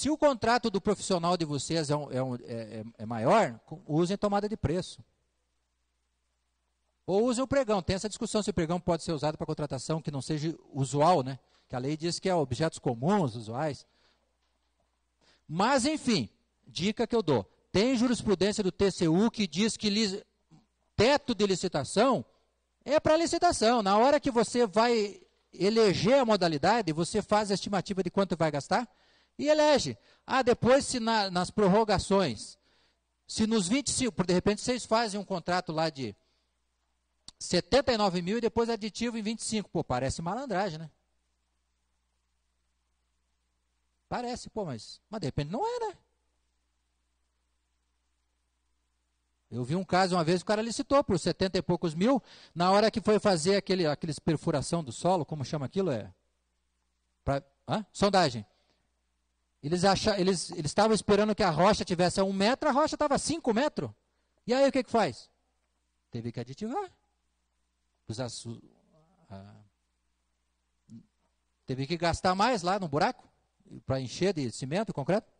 Se o contrato do profissional de vocês é, um, é, um, é, é maior, usem tomada de preço. Ou usem o pregão. Tem essa discussão se o pregão pode ser usado para contratação que não seja usual, né? Que a lei diz que é objetos comuns, usuais. Mas, enfim, dica que eu dou. Tem jurisprudência do TCU que diz que li, teto de licitação é para licitação. Na hora que você vai eleger a modalidade, você faz a estimativa de quanto vai gastar e elege. Ah, depois, se na, nas prorrogações, se nos 25, de repente vocês fazem um contrato lá de 79 mil e depois aditivo em 25. Pô, parece malandragem, né? Parece, pô, mas, mas de repente não é, né? Eu vi um caso uma vez, o cara licitou por 70 e poucos mil, na hora que foi fazer aquele, aqueles perfuração do solo, como chama aquilo? É, pra? Sondagem. Eles acha, eles eles estavam esperando que a rocha tivesse a um metro, a rocha estava a cinco metros. E aí o que, que faz? Teve que aditivar. Usar, teve que gastar mais lá no buraco para encher de cimento, concreto.